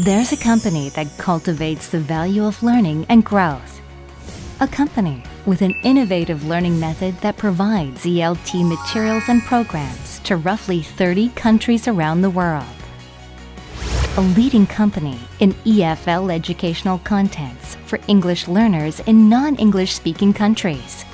There's a company that cultivates the value of learning and growth. A company with an innovative learning method that provides ELT materials and programs to roughly 30 countries around the world. A leading company in EFL educational contents for English learners in non-English speaking countries.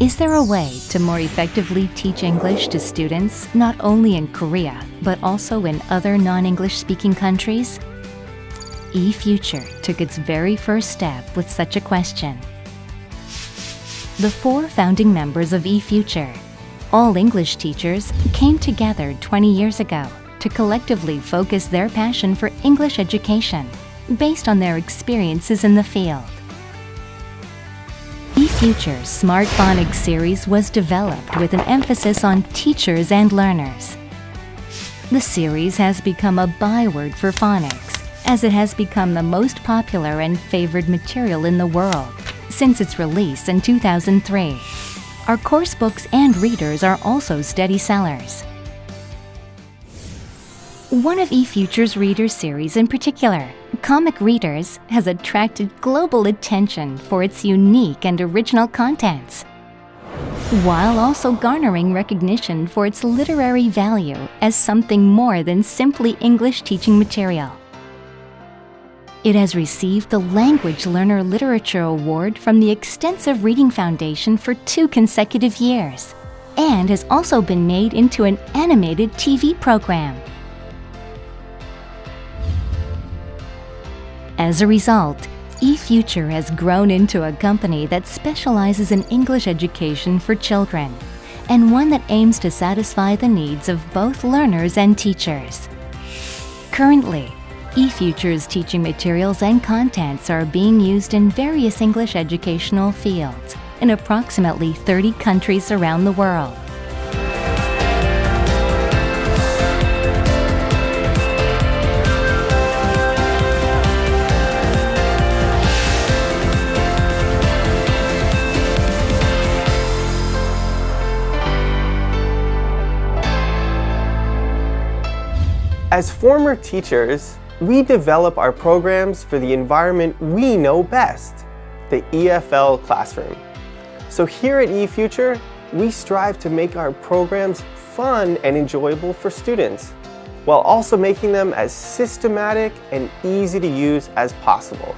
Is there a way to more effectively teach English to students not only in Korea, but also in other non-English speaking countries? eFuture took its very first step with such a question. The four founding members of eFuture, all English teachers, came together 20 years ago to collectively focus their passion for English education based on their experiences in the field eFuture Smart Phonics series was developed with an emphasis on teachers and learners. The series has become a byword for phonics, as it has become the most popular and favored material in the world since its release in 2003. Our course books and readers are also steady sellers. One of eFuture's reader series in particular Comic Readers has attracted global attention for its unique and original contents, while also garnering recognition for its literary value as something more than simply English teaching material. It has received the Language Learner Literature Award from the Extensive Reading Foundation for two consecutive years, and has also been made into an animated TV program. As a result, eFuture has grown into a company that specializes in English education for children, and one that aims to satisfy the needs of both learners and teachers. Currently, eFuture's teaching materials and contents are being used in various English educational fields in approximately 30 countries around the world. As former teachers, we develop our programs for the environment we know best, the EFL classroom. So here at eFuture, we strive to make our programs fun and enjoyable for students, while also making them as systematic and easy to use as possible.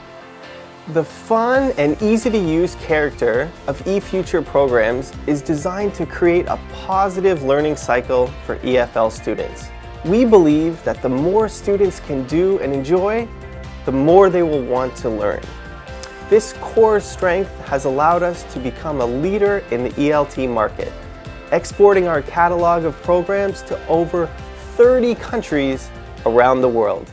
The fun and easy to use character of eFuture programs is designed to create a positive learning cycle for EFL students. We believe that the more students can do and enjoy, the more they will want to learn. This core strength has allowed us to become a leader in the ELT market, exporting our catalog of programs to over 30 countries around the world.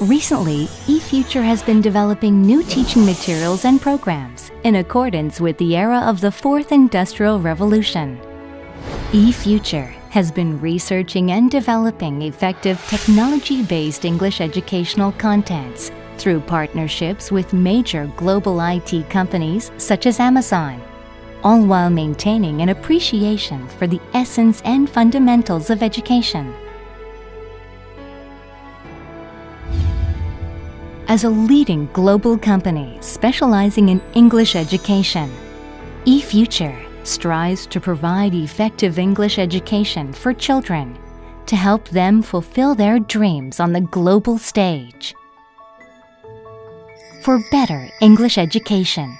Recently, eFuture has been developing new teaching materials and programs in accordance with the era of the Fourth Industrial Revolution. eFuture has been researching and developing effective technology-based English educational contents through partnerships with major global IT companies such as Amazon, all while maintaining an appreciation for the essence and fundamentals of education. As a leading global company specializing in English education, eFuture strives to provide effective English education for children to help them fulfill their dreams on the global stage. For better English education,